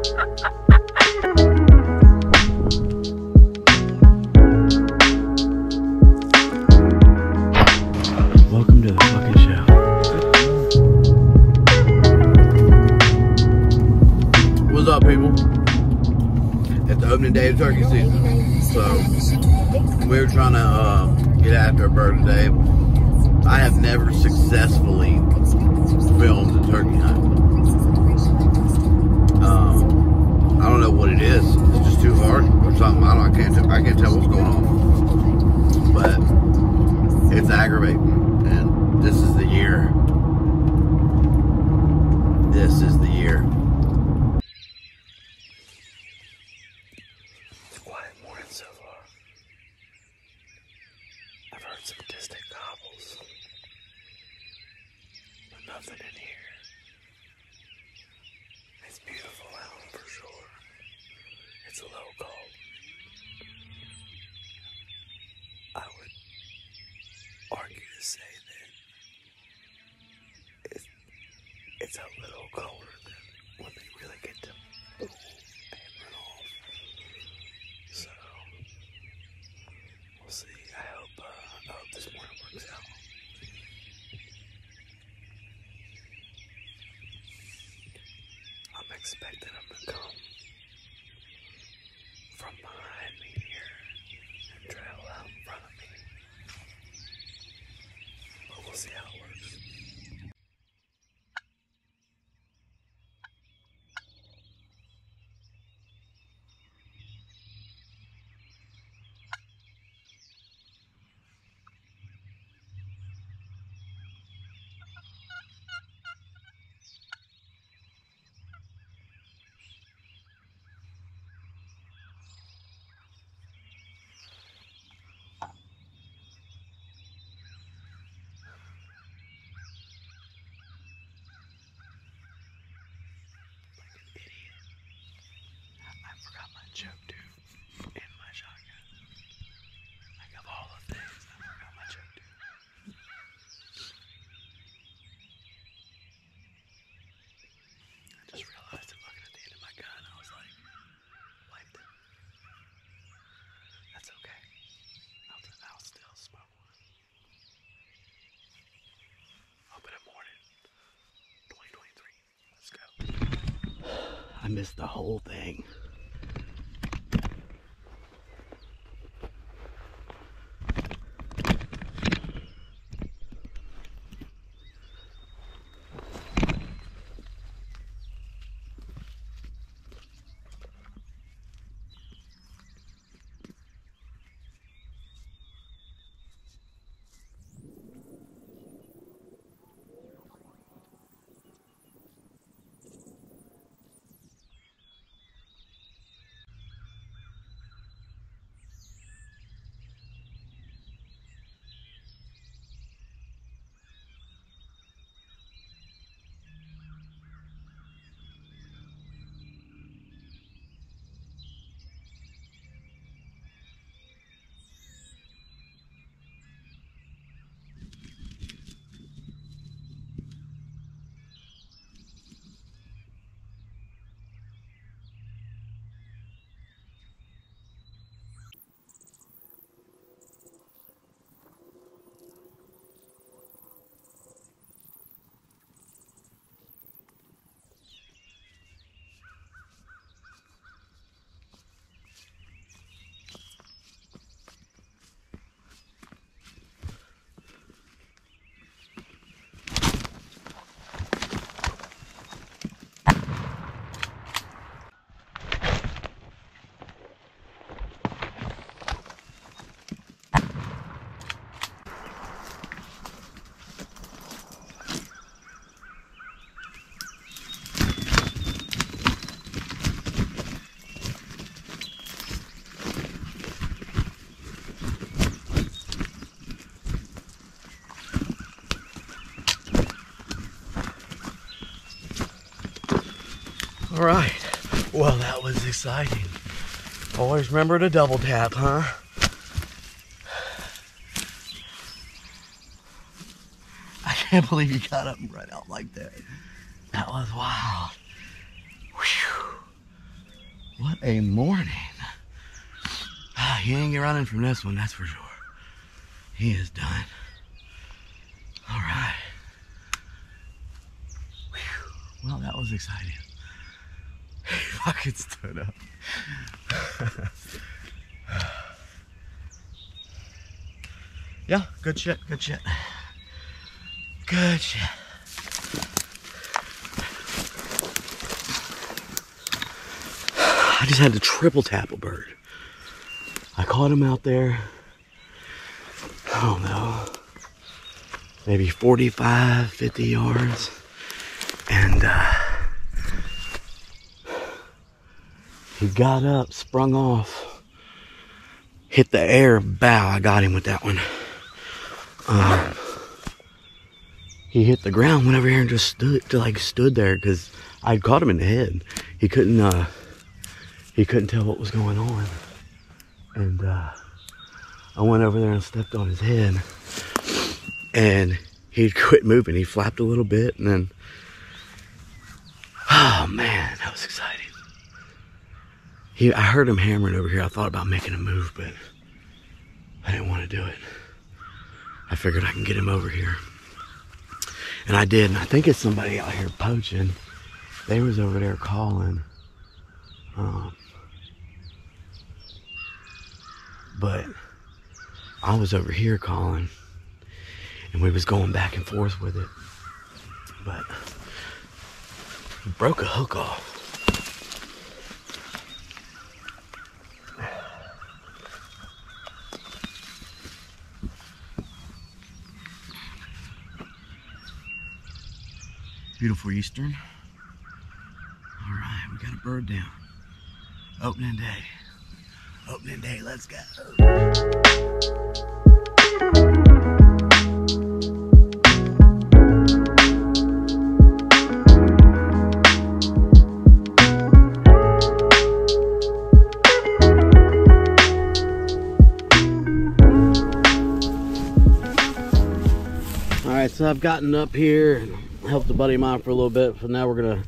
Welcome to the fucking show. What's up, people? It's the opening day of turkey season, so we are trying to uh, get after a bird today. I have never successfully filmed a turkey hunt. Um, I don't know what it is. It's just too hard or something. I don't. I can't. I can't tell what's going on. But it's aggravating, and this is the year. This is the year. It's quiet morning so far. I've heard some distant gobbles, but nothing in here. It's beautiful. It's a little cold. I would argue to say that it's, it's a little colder than when they really get to boom and run off. So we'll see. I hope uh, I hope this morning works out. I'm expecting them to come from behind me here and trail out in front of me. But we'll see how it works. Forgot my my shotgun. All I forgot my. I just realized looking at the end of my gun. I was like. That's okay. I'll, I'll still smoke one. Open morning. 2023. Let's go. I missed the whole thing. All right. Well, that was exciting. Always remember to double tap, huh? I can't believe you got up and right out like that. That was wild. Whew. What a morning. Ah, he ain't get running from this one, that's for sure. He is done. All right. Whew. Well, that was exciting. Fucking stood up. yeah, good shit, good shit. Good shit. I just had to triple tap a bird. I caught him out there. I don't know. Maybe 45, 50 yards. And uh, he got up, sprung off, hit the air, bow. I got him with that one. Um, he hit the ground, went over here and just stood, like stood there because I caught him in the head. He couldn't, uh, he couldn't tell what was going on. And uh, I went over there and stepped on his head. And he quit moving. He flapped a little bit and then, oh man, that was exciting. He, I heard him hammering over here. I thought about making a move, but I didn't want to do it. I figured I can get him over here. And I did. And I think it's somebody out here poaching. They was over there calling. Um, but I was over here calling and we was going back and forth with it. But broke a hook off. Beautiful Eastern. All right, we got a bird down. Opening day. Opening day, let's go. All right, so I've gotten up here and helped a buddy of mine for a little bit. So now we're gonna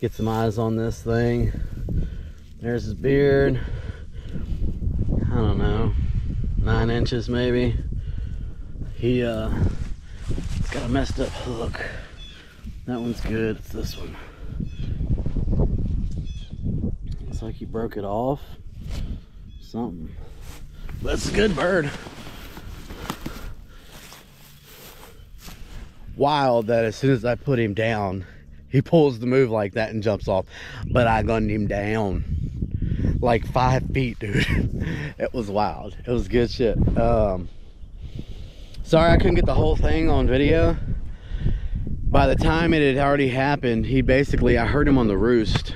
get some eyes on this thing. There's his beard. I don't know, nine inches maybe. He uh, has got a messed up hook. That one's good. It's this one. Looks like he broke it off. Something. But it's a good bird. Wild that as soon as I put him down, he pulls the move like that and jumps off. But I gunned him down like five feet, dude. it was wild. It was good shit. Um, sorry I couldn't get the whole thing on video. By the time it had already happened, he basically, I heard him on the roost.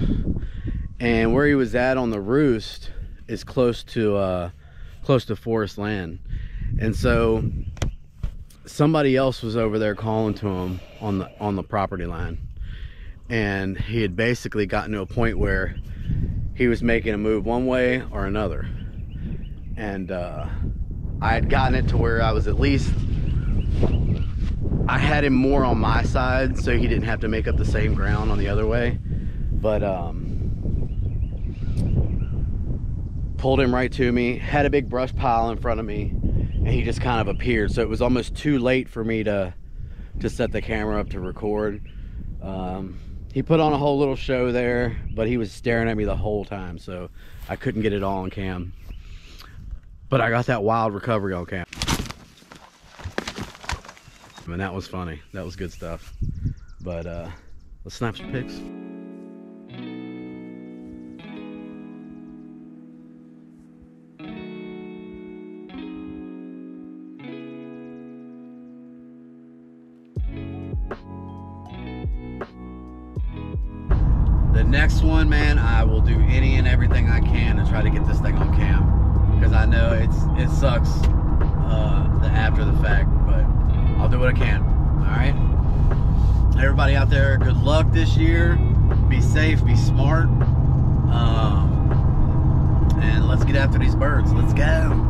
And where he was at on the roost is close to, uh, close to forest land. And so somebody else was over there calling to him on the, on the property line. And he had basically gotten to a point where he was making a move one way or another. And uh, I had gotten it to where I was at least, I had him more on my side so he didn't have to make up the same ground on the other way. But um, pulled him right to me, had a big brush pile in front of me, and he just kind of appeared. So it was almost too late for me to, to set the camera up to record. Um, he put on a whole little show there, but he was staring at me the whole time, so I couldn't get it all on cam. But I got that wild recovery on cam. I mean, that was funny. That was good stuff. But uh, let's snap some pics. Next one, man, I will do any and everything I can to try to get this thing on cam. Because I know it's it sucks uh, the after the fact, but I'll do what I can. All right. Everybody out there, good luck this year. Be safe, be smart, um, and let's get after these birds. Let's go.